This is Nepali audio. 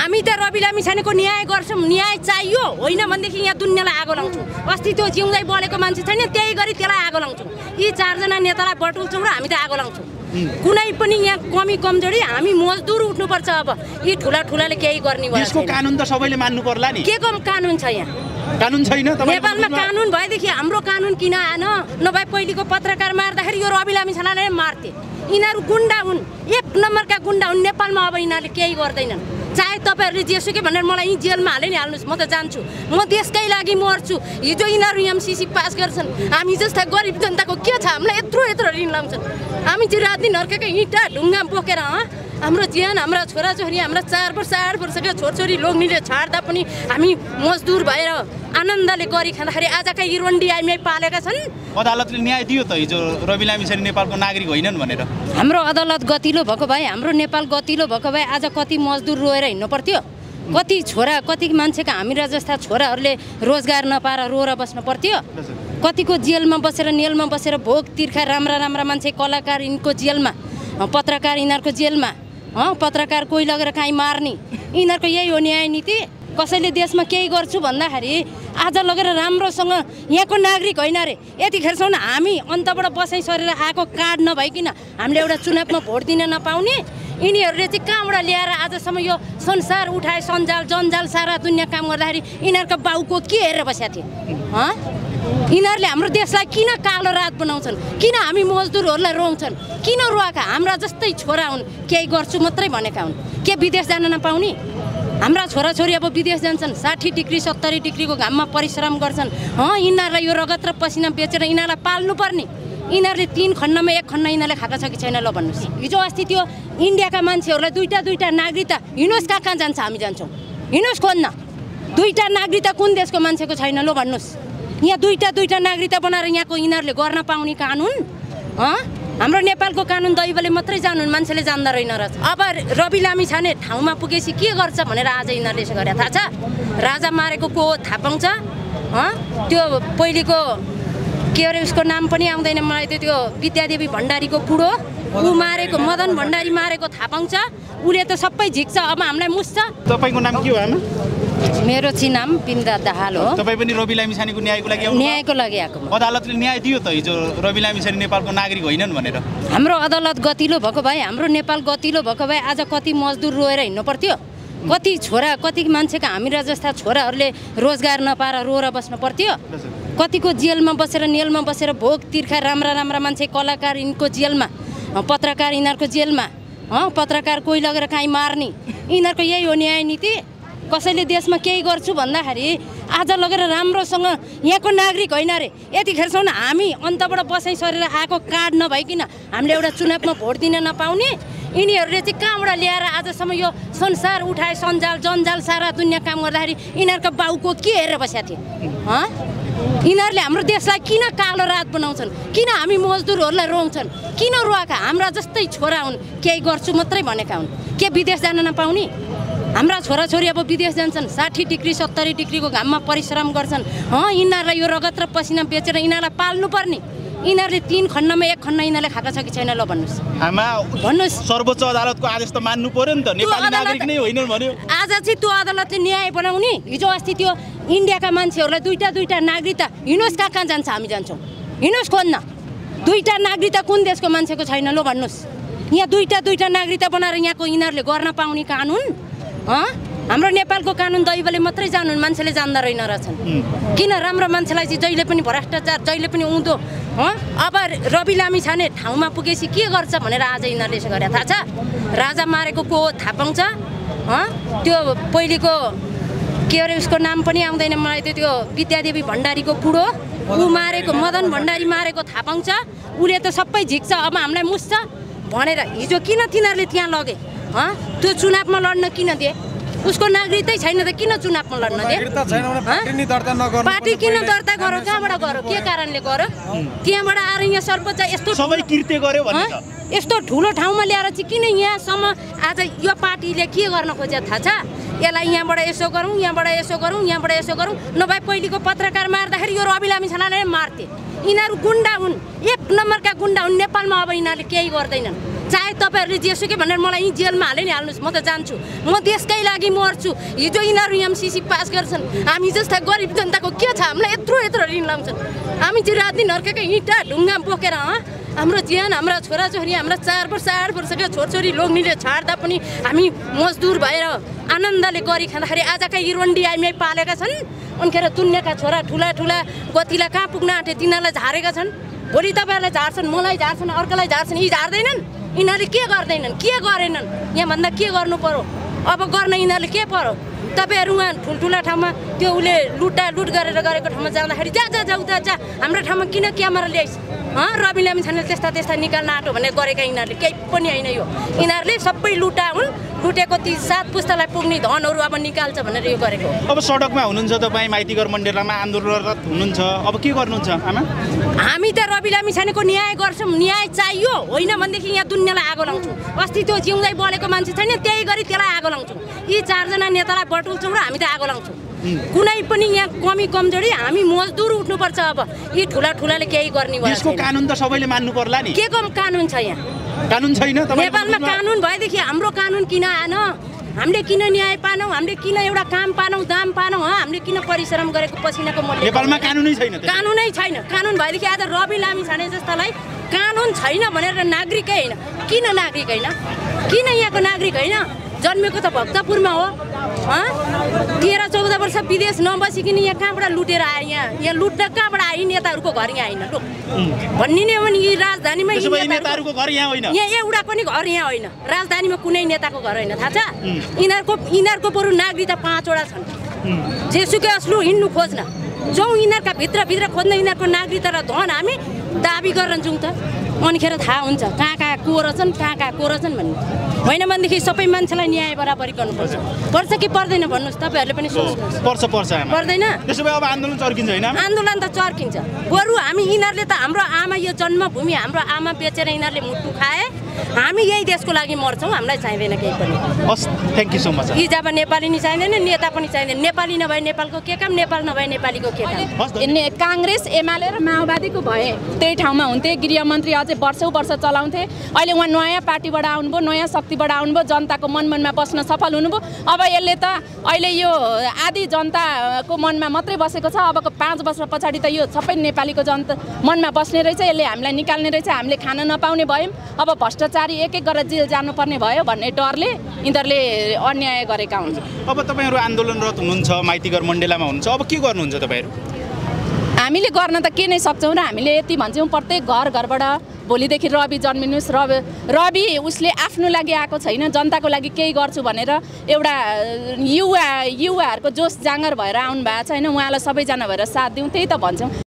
हामी त रवि लामी छानेको न्याय गर्छौँ। न्याय चाहियो। होइन भनेदेखि यहाँ दुनियाँलाई आगो लाउँछौँ। अस्ति त्यो जिउँदै बलेको मान्छे छैन त्यही गरी त्यसलाई आगो लाउँछौँ। यी चारजना नेतालाई बटुल्छौँ र हामी त आगो लाउँछौँ। कुनै पनि यहाँ कमी कमजोरी हामी मजदुर उठ्नुपर्छ अब। यी ठुला ठुलाले केही गर्ने। कानुन त सबैले मान्नु पर्ला नि। के को कानुन छ यहाँ? कानुन छैन नेपालमा? कानुन भएदेखि हाम्रो कानुन किन आएन? नभए पहिलेको पत्रकार मार्दाखेरि यो रवि लामी छानाले मार्थे। यिनीहरू गुन्डा हुन्। एक नम्बरका गुन्डा हुन्। नेपालमा अब यिनीहरूले केही गर्दैनन्। चाहे तपाईँहरूले जेसुकै भनेर मलाई यहीँ जेलमा हाले नि हाल्नुहोस् म त जान्छु। म देशकै लागि मर्छु। हिजो यिनीहरू एमसिसी पास गर्छन्। हामी जस्ता गरिब जनताको के छ? हामीलाई यत्रो यत्रो ऋण लाउँछन्। हामी चाहिँ रात दिन अर्काको इँटा ढुङ्गा बोकेर हाम्रो ज्यान हाम्रा छोराछोरी हाम्रा चार वर्ष आठ वर्षका छोरछोरी लोग्नीले छाड्दा पनि हामी मजदुर भएर आनन्दले गरी खाँदाखेरि आजका हिरोन्डी हामी पालेका छन्। अदालतले न्याय दियो त हिजो रवि लामिछाने नेपालको नागरिक होइनन् भनेर। हाम्रो अदालत गतिलो भएको भए हाम्रो नेपाल गतिलो भएको भए आज कति मजदुर रोएर हिँड्नु पर्थ्यो कति छोरा कति मान्छेका हामीरा जस्ता छोराहरूले रोजगार नपाएर रोएर बस्नु पर्थ्यो कतिको जेलमा बसेर नेलमा बसेर भोग तिर्खा राम्रा राम्रा मान्छे कलाकार यिनको जेलमा पत्रकार यिनीहरूको जेलमा अँ पत्रकार कोही लगेर काहीँ मार्ने? यिनीहरूको यही हो न्याय नीति। कसैले देशमा केही गर्छु भन्दाखेरि आज लगेर राम्रोसँग यहाँको नागरिक होइन रे यतिखेरसम्म हामी अन्तबाट बसाइ सरेर आएको कार्ड नभइकन हामीले एउटा चुनावमा भोट दिन नपाउने। यिनीहरूले चाहिँ कहाँबाट ल्याएर आजसम्म यो संसार उठाए सञ्जाल जन्जाल सारा दुनियाँ काम गर्दाखेरि यिनीहरूको बाउको के हेरेर बसेका थिए? हँ यिनीहरूले हाम्रो देशलाई किन कालो रात बनाउँछन्? किन हामी मजदुरहरूलाई रोउँछन्? किन रुवाका? हाम्रा जस्तै छोरा हुन् केही गर्छु मात्रै भनेका हुन्। के विदेश जान नपाउने? हाम्रा छोराछोरी अब विदेश जान्छन् साठी डिग्री सत्तरी डिग्रीको घाममा परिश्रम गर्छन्। हँ यिनीहरूलाई यो रगत र पसिना बेचेर यिनीहरूलाई पाल्नुपर्ने। यिनीहरूले तिन खण्डमा एक खण्ड यिनीहरूले खाएको छ कि छैन ल भन्नुहोस्। हिजो अस्ति त्यो इन्डियाका मान्छेहरूलाई दुईवटा दुईवटा नागरिकता हिँड्नुहोस् कहाँ कहाँ जान्छ हामी जान्छौँ। हिँड्नुहोस् खोज्न। दुईवटा नागरिकता कुन देशको मान्छेको छैन ल भन्नुहोस्। यहाँ दुईवटा दुईवटा नागरिकता बनाएर यहाँको यिनीहरूले गर्न पाउने कानुन हँ हाम्रो नेपालको कानुन दैवले मात्रै जानुन् मान्छेले जान्दा रहेन रहेछ। अब रवि लामी छाने ठाउँमा पुगेपछि के गर्छ भनेर आज यिनीहरूले यसो गरे थाहा छ? राजा मारेको को थाहा पाउँछ? हँ त्यो पहिलेको के अरे उसको नाम पनि आउँदैन मलाई त्यो त्यो विद्यादेवी भण्डारीको बुढो ऊ मारेको मदन भण्डारी मारेको थाहा पाउँछ? उसले त सबै झिक्छ अब हामीलाई मुस्छ। तपाईँको नाम के हो आमा? मेरो चाहिँ नाम बिन्दा दाहाल हो। तपाईँ पनि रवि लामिछानेको न्यायको लागि न्यायको लागि आएको म। अदालतले न्याय दियो त हिजो रवि लामिछाने नेपालको नागरिक होइनन् भनेर। हाम्रो अदालत गतिलो भएको भए हाम्रो नेपाल गतिलो भएको भए आज कति मजदुर रोएर हिँड्नु पर्थ्यो। कति छोरा कति मान्छेका हामीरा जस्ता छोराहरूले रोजगार नपाएर रोएर बस्नु पर्थ्यो। कतिको जेलमा बसेर नेलमा बसेर भोग तिर्खा राम्रा राम्रा मान्छे कलाकार यिनको जेलमा पत्रकार यिनीहरूको जेलमा पत्रकार कोही लगेर काहीँ मार्ने यिनीहरूको यही हो न्याय नीति कसैले देशमा केही गर्छु भन्दाखेरि आज लगेर राम्रोसँग यहाँको नागरिक होइन रे यतिखेरसम्म हामी अन्तबाट बसाइ सरेर आएको कार्ड नभइकन हामीले एउटा चुनावमा भोट दिन नपाउने। यिनीहरूले चाहिँ कहाँबाट ल्याएर आजसम्म यो संसार उठाए सञ्जाल जन्जाल सारा दुनियाँ काम गर्दाखेरि यिनीहरूको बाउको के हेरेर बसेका थिए? यिनीहरूले हाम्रो देशलाई किन कालो रात बनाउँछन्? किन हामी मजदुरहरूलाई रोउँछन्? किन रुवाका हाम्रा जस्तै छोरा हुन् केही गर्छु मात्रै भनेका हुन्। के विदेश जान नपाउने? हाम्रा छोराछोरी अब विदेश जान्छन् साठी डिग्री सत्तरी डिग्रीको घाममा परिश्रम गर्छन्। हँ यिनीहरूलाई यो रगत र पसिना बेचेर यिनीहरूलाई पाल्नुपर्ने। यिनीहरूले तिन खण्डमा एक खण्ड यिनीहरूले खाएको छ कि छैन ल भन्नुहोस्। आमा भन्नुहोस्। सर्वोच्च अदालतको आदेश त मान्नु पर्यो नि त। नेपाली नागरिक नै होइनन् भन्यो। आज चाहिँ त्यो अदालतले न्याय बनाउने। हिजो अस्ति त्यो इन्डियाका मान्छेहरूलाई दुईवटा दुईवटा नागरिकता हिँड्नुहोस् कहाँ कहाँ जान्छ हामी जान्छौँ। हिँड्नुहोस् खोज्न। दुईवटा नागरिकता कुन देशको मान्छेको छैन ल भन्नुहोस्। यहाँ दुईवटा दुईवटा नागरिकता बनाएर यहाँको यिनीहरूले गर्न पाउने कानुन। हाम्रो नेपालको कानुन दैवले मात्रै जानुन् मान्छेले जान्दा रहेन रहेछन्। किन राम्रो मान्छेलाई चाहिँ जहिले पनि भ्रष्टाचार जहिले पनि उँधो हँ? अब रवि लामी छाने ठाउँमा पुगेपछि के गर्छ भनेर आज यिनीहरूले यसो गरे थाहा छ? राजा मारेको को थाहा पाउँछ? हँ? त्यो पहिलेको के अरे उसको नाम पनि आउँदैन मलाई त्यो त्यो विद्यादेवी भण्डारीको बुढो। ऊ मारेको मदन भण्डारी मारेको थाहा पाउँछ। उसले त सबै झिक्छ अब हामीलाई मुस्छ। भनेर हिजो किन तिनीहरूले त्यहाँ लगे? त्यो चुनावमा लड्न किन दिए? उसको नागरिकतै छैन त किन चुनावमा लड्न दिए? नागरिकता छैन भने पार्टी नि दर्ता नगर्नु पार्टी किन दर्ता गर कहाँबाट गर के कारणले गर त्यहाँबाट आएर यहाँ सर्वोच्च यस्तो यस्तो ठुलो ठाउँमा ल्याएर चाहिँ किन यहाँसम्म आज यो पार्टीले के गर्न खोजेको थाहा छ? यसलाई यहाँबाट यसो गरौँ यहाँबाट यसो गरौँ यहाँबाट यसो गरौँ। नभए पहिलेको पत्रकार मार्दाखेरि यो रवि लामी छानाले मार्थे। यिनीहरू गुन्डा हुन्। एक नम्बरका गुन्डा हुन्। नेपालमा अब यिनीहरूले केही गर्दैनन्। चाहे तपाईँहरूले जेसुकै भनेर मलाई यहीँ जेलमा हाले नि हाल्नुहोस् म त जान्छु। म देशकै लागि मर्छु। हिजो यिनीहरू एमसिसी पास गर्छन्। हामी जस्ता गरिब जनताको के छ? हामीलाई यत्रो यत्रो ऋण लाउँछन्। हामी चाहिँ रात दिन अर्काकै इँटा ढुङ्गा बोकेर हाम्रो ज्यान हाम्रा छोराछोरी हाम्रा चार वर्ष आठ वर्षका छोरछोरी लोग्नीले छाड्दा पनि हामी मजदुर भएर आनन्दले गरी खाँदाखेरि आजका हिरोन्डी आइमाई पालेका छन्। उनखेर दुनियाँका छोरा ठुला ठुला गतिलाई कहाँ पुग्न आँटे? तिनीहरूलाई झारेका छन्। भोलि तपाईँहरूलाई झार्छन् मलाई झार्छन् अर्कालाई झार्छन् यी झार्दैनन्। यिनीहरूले के गर्दैनन् के गरेनन् यहाँभन्दा के गर्नु पर्यो? अब गर्न यिनीहरूले के पर्यो? तपाईँहरू उहाँ ठुल्ठुला ठाउँमा त्यो उसले लुटा लुट गरेर गरेको ठाउँमा जाँदाखेरि जा जा जा उता जा। हाम्रो ठाउँमा किन क्यामेरा ल्याइस्? हँ रवि लामी छैन त्यस्ता त्यस्ता निकाल्न आँटो भनेर गरेका यिनीहरूले। केही पनि होइन यो। यिनीहरूले सबै लुटा हुन् लुटेको ती सात पुस्तालाई पुग्ने धनहरू अब निकाल्छ भनेर यो गरेको अब सडकमा हुनुहुन्छ तपाईँ माइतीघर मण्डेलामा आन्दोलनरत हुनुहुन्छ। अब के गर्नुहुन्छ आमा? हामी त रवि लामी छानेको न्याय गर्छौँ। न्याय चाहियो। होइन भनेदेखि यहाँ दुनियाँलाई आगो लाउँछौँ। अस्ति त्यो जिउँदै बलेको मान्छे छैन त्यही गरी त्यसलाई आगो लाउँछौँ। यी चारजना नेतालाई बटुल्छौँ र हामी त आगो लाउँछौँ कुनै पनि यहाँ कमी कमजोरी हामी मजदुर उठ्नुपर्छ अब। यी ठुला ठुलाले केही गर्ने। कानुन त सबैले मान्नु पर्ला नि। के को कानुन छ यहाँ? कानुन छैन नेपालमा कानुन भएदेखि हाम्रो कानुन किन आएन? हामीले किन न्याय पानौँ? हामीले किन एउटा काम पानौँ दाम पानौँ हामीले किन परिश्रम गरेको पसिनाको मूल्य नेपालमा कानुनै छैन। कानुनै छैन। कानुन भएदेखि आज रवि लामी छाने जस्तालाई कानुन छैन भनेर नागरिकै होइन। किन नागरिक होइन? किन यहाँको नागरिक होइन? जन्मेको त भक्तपुरमा हो। हँ? तेह्र चौध वर्ष विदेश नबसिकन यहाँ कहाँबाट लुटेर आए यहाँ? यहाँ लुट्न कहाँबाट आए? यी नेताहरूको घर यहाँ होइन भन्ने नै हो यी राजधानीमा यहाँ एउटा पनि घर यहाँ होइन। राजधानीमा कुनै नेताको घर होइन थाहा छ? यिनीहरूको यिनीहरूको बरु नागरिकता पाँचवटा छन्। जेसुकै असलु हिँड्नु खोज्न। जाउँ यिनीहरूका भित्रभित्र खोज्न यिनीहरूको नागरिकता र धन हामी दाबी गरेर जाउँ त। अनिखेर थाहा हुन्छ कहाँ कहाँ को रहेछन् कहाँ कहाँ को रहेछन् भन्ने। होइन भनेदेखि सबै मान्छेलाई न्याय बराबरी गर्नुपर्छ। पर्छ कि पर्दैन भन्नुहोस् तपाईँहरूले पनि सोच्नुहोस्। पर्छ पर्छ पर्दैन? त्यसो भए अब आन्दोलन चर्किन्छ होइन? आन्दोलन त चर्किन्छ। बरु हामी यिनीहरूले त हाम्रो आमा यो जन्मभूमि हाम्रो आमा बेचेर यिनीहरूले मुटु खाए हामी यही देशको लागि मर्छौँ हामीलाई चाहिँदैन केही पनि। हस् थ्याङ्क यू सो मच कि जब नेपाली नि चाहिँदैन नेता पनि चाहिँदैन। नेपाली नभए नेपालको के काम नेपाल नभए नेपालीको के काम? काङ्ग्रेस एमाले र माओवादीको भए त्यही ठाउँमा हुन्थे। गृहमन्त्री अझै वर्षौँ वर्ष चलाउँथे। अहिले उहाँ नयाँ पार्टीबाट आउनुभयो नयाँ शक्तिबाट आउनुभयो जनताको मन मनमा बस्न सफल हुनुभयो। अब यसले त अहिले यो आधी जनताको मनमा मात्रै बसेको छ। अबको पाँच वर्ष पछाडि त यो सबै नेपालीको जनता मनमा बस्ने रहेछ। यसले हामीलाई निकाल्ने रहेछ। हामीले खान नपाउने भयौँ। अब भ्रष्टाचारी एक एक गरेर जेल जानुपर्ने भयो भन्ने डरले यिनीहरूले अन्याय गरेका हुन्। अब तपाईँहरू आन्दोलनरत हुनुहुन्छ माइतीघर मण्डेलामा हुनुहुन्छ अब के गर्नुहुन्छ तपाईँहरू? हामीले गर्न त के नै सक्छौँ र हामीले यति भन्छौँ प्रत्येक घर घरबाट भोलिदेखि रवि जन्मिनुहोस्। रवि रवि उसले आफ्नो लागि आएको छैन जनताको लागि केही गर्छु भनेर एउटा युवा युवाहरूको जोस जाँगर भएर आउनु भएको छ होइन उहाँलाई सबैजना भएर साथ दिउँ त्यही त भन्छौँ।